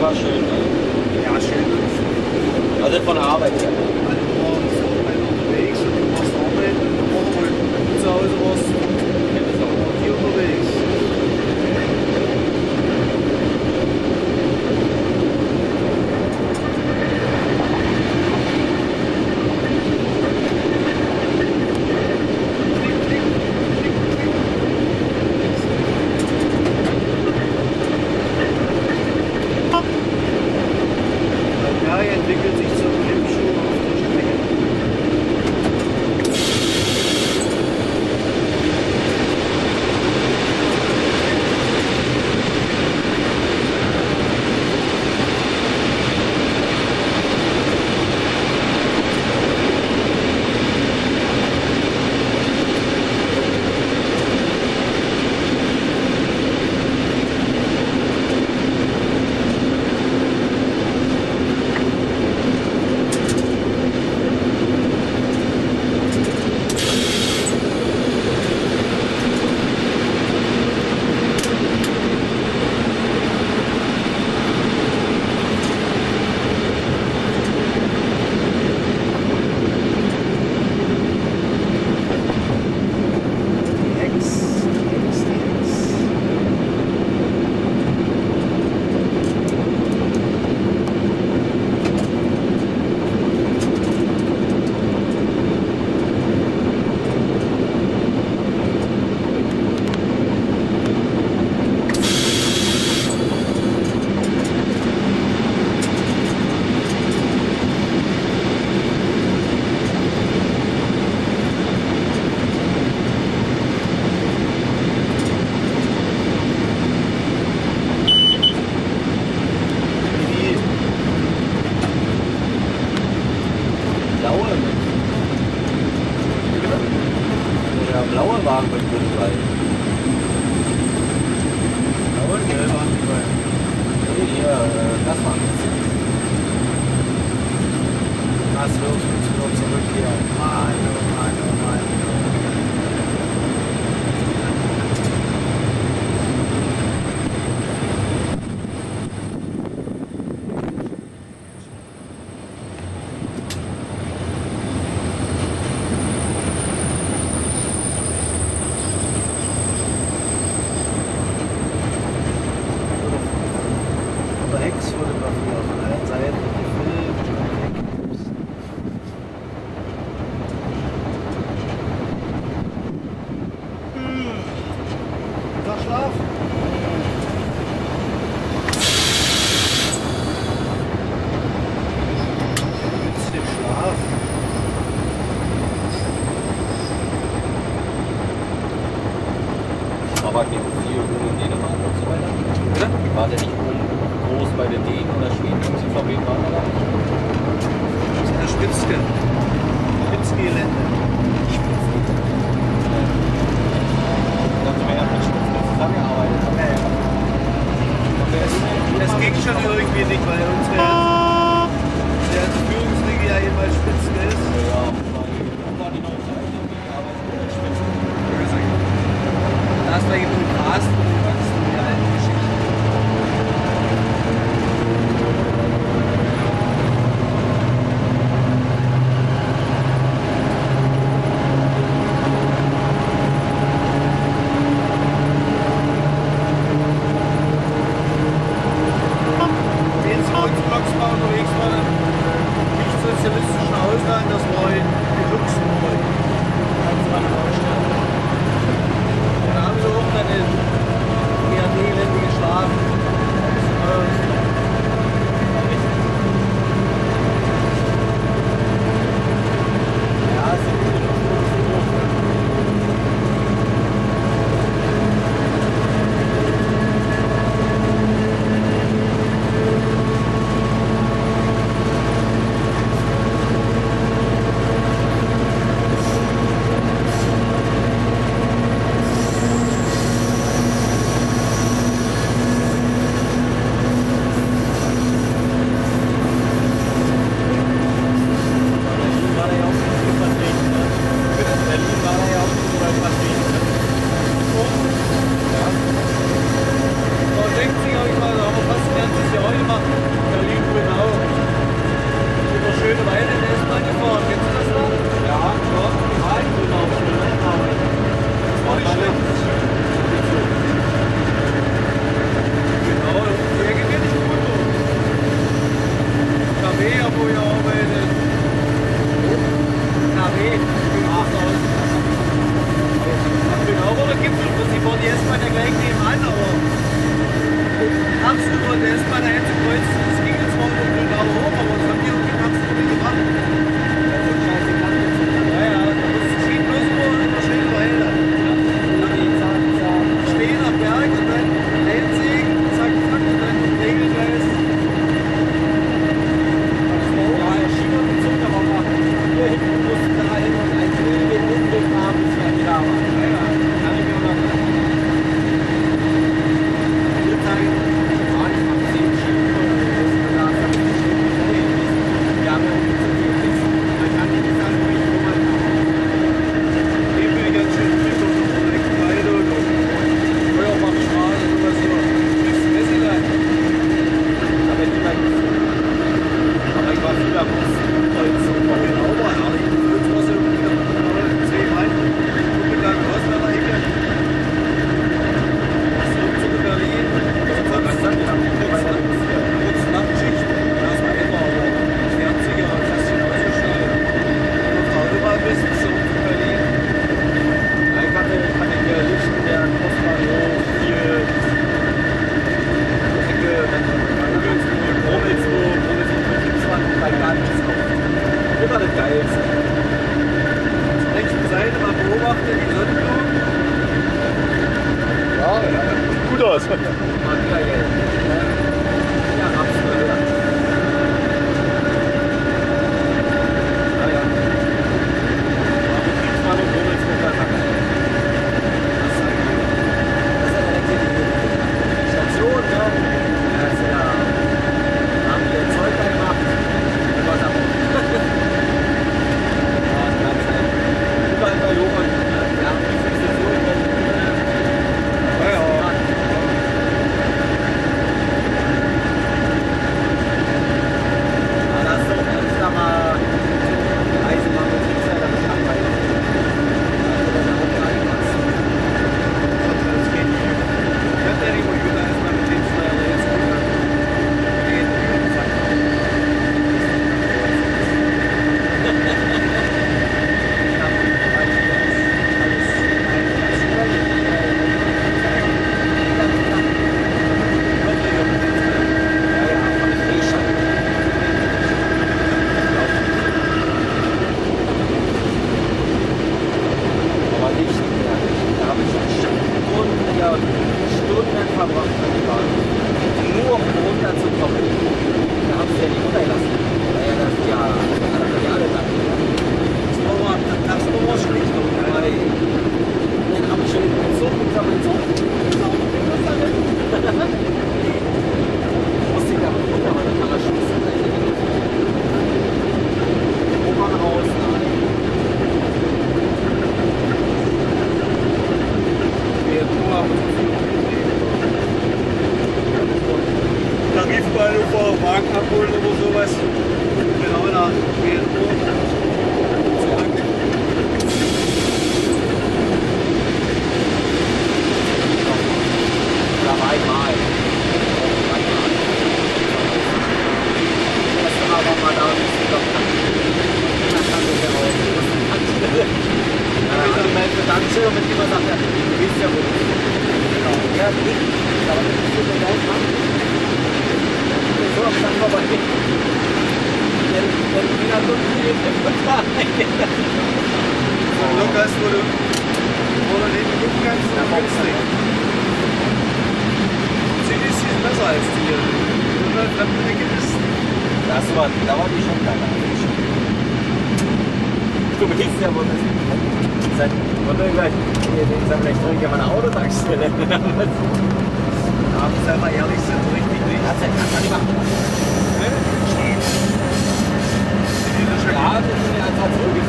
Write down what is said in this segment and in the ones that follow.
war schön. Ja, schön. Also von der Arbeit her. Maschinen, unsere Fabrik war sozialistischen Ausland das wollen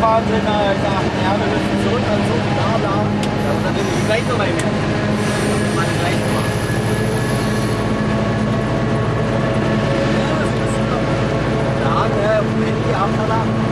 fahren sind, da sagten, ja, wir müssen zurück und so bla bla. Da haben wir nämlich gleich noch einmal. Mal gleich machen. Ja, das ist Da hat er Handy abverlangt.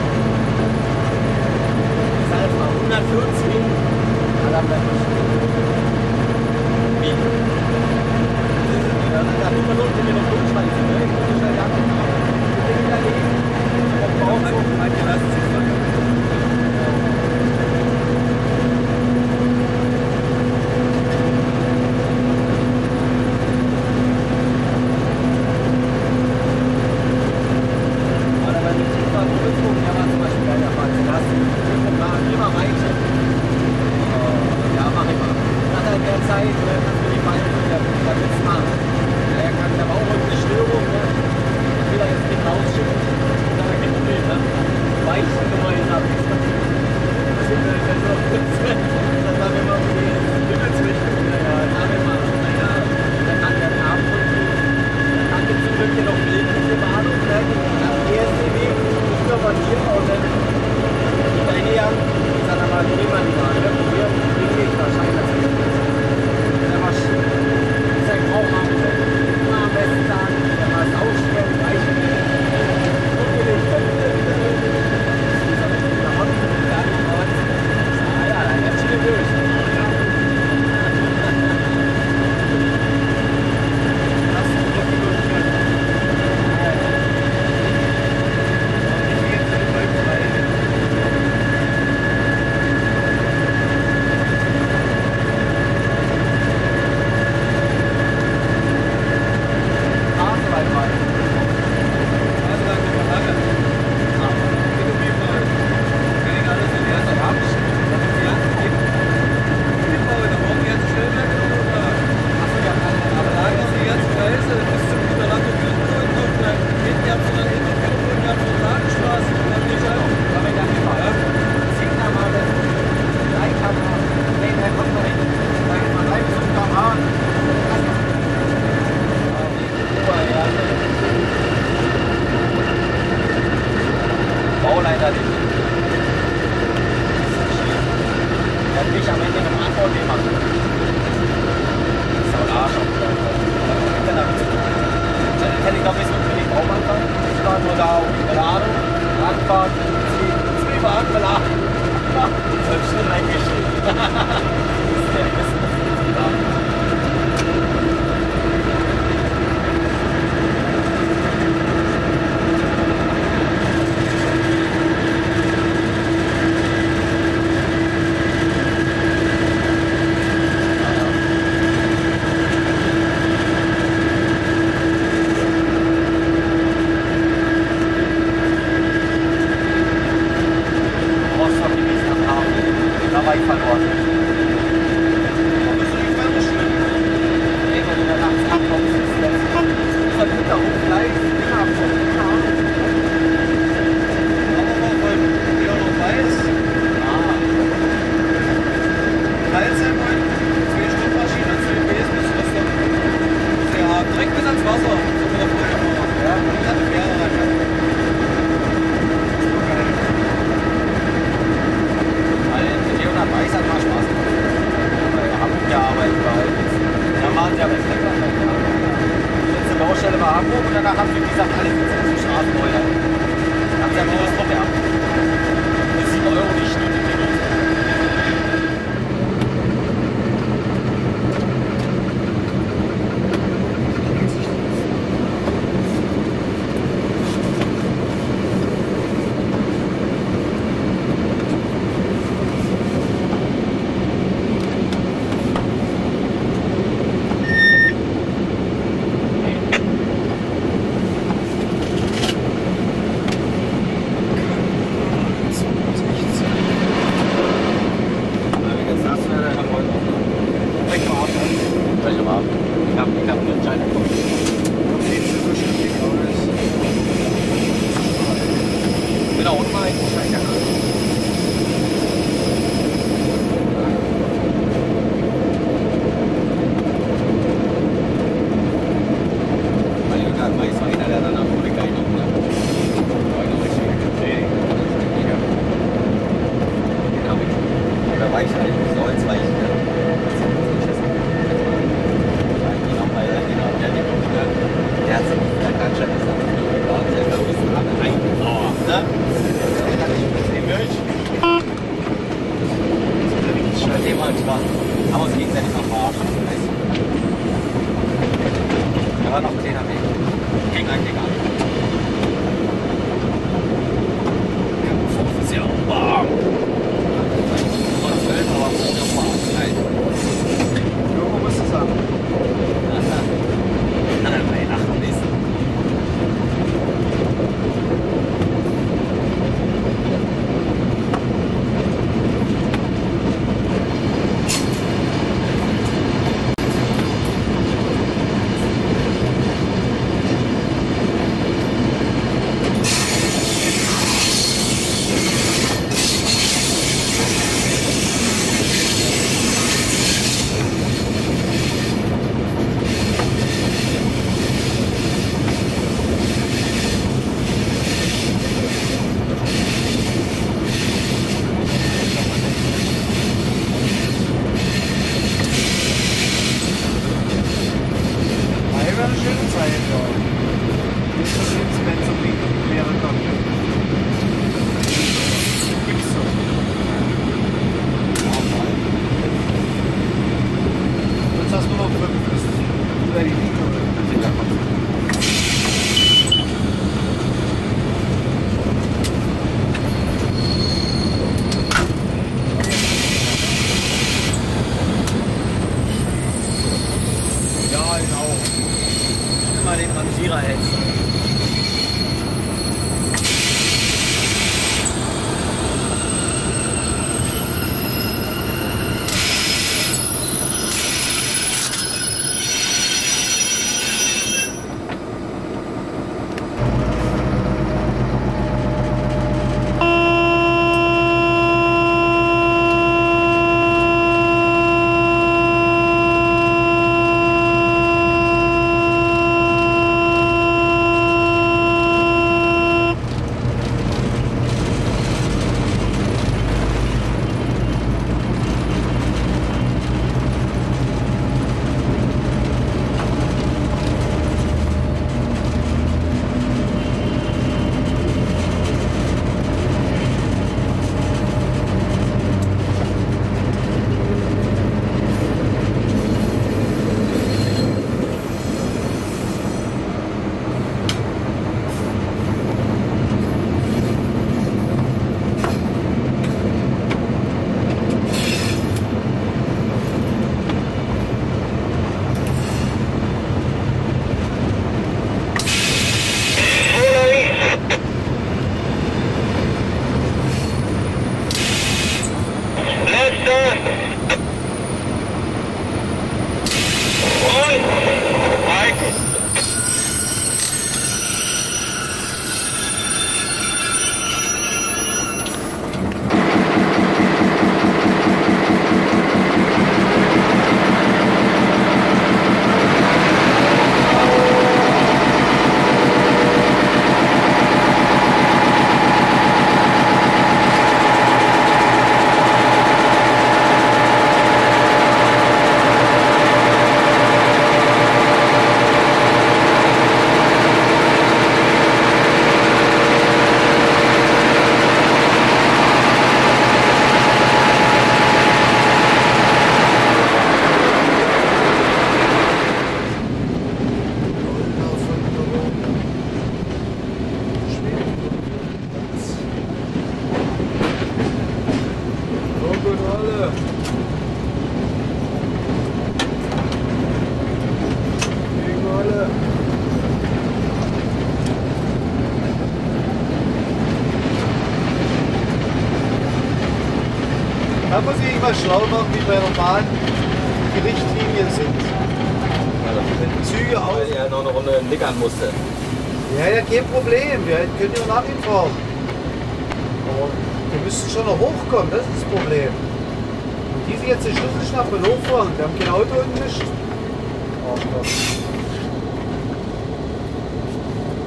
Aber wir müssen schon noch hochkommen, das ist das Problem. Und die sind jetzt die Schlüsselschnappe hochfahren. Wir haben kein Auto und nicht. Ach Gott.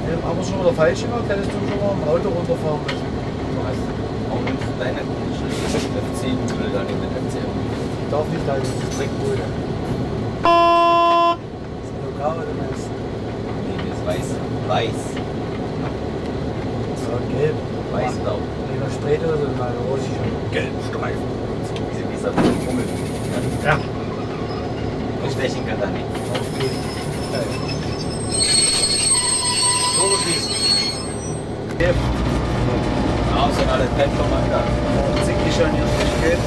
Wir haben aber schon wieder falsch gemacht, hättest du schon mal im Auto runterfahren müssen. Du hast auch mit deiner FC-Müll da nicht mit FC. Ich darf nicht da dieses Dreckbude. Das ist ein Lokal oder was? Nee, das ist weiß. Weiß. So, gelb. Weißblau. Lieber später oder so, meine russische. Gelbstreifen. So wie wie es auf dem Fummel. Ja. Und stechen kann da nicht. Geht's. Tore schießen. Gelb. Außer alle Anker. Zickig ihr nicht gelb.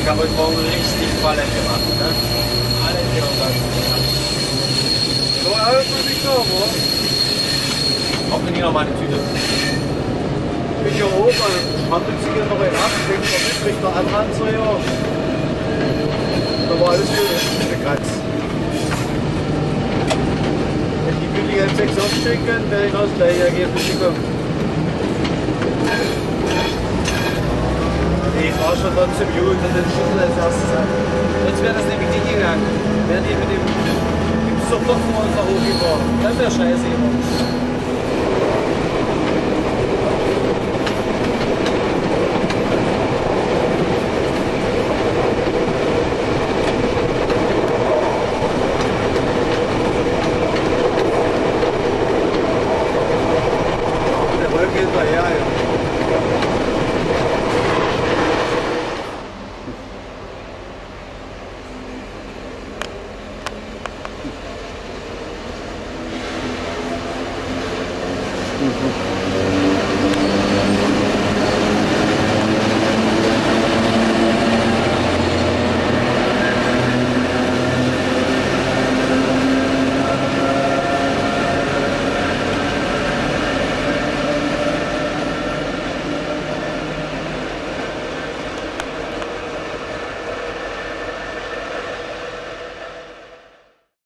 Ich habe heute Morgen richtig Ballett gemacht. Ne? Alle hier und das. So alt muss ich noch, oder? Hoffen die noch mal eine Tüte. bin hier oben, handelt sich hier noch in ab, ich denke, man kriegt noch andere an, so ja. Da war alles gut, begrenzt. Wenn die billigen 6 aufstehen können, wäre ich aus gleich Ergebnis gekommen. Ich war schon trotzdem gut, das ist schon als erstes an. Jetzt wäre das nämlich nicht gegangen. Wären die mit dem, es doch vor uns da hochgefahren. Das wäre scheiße immer.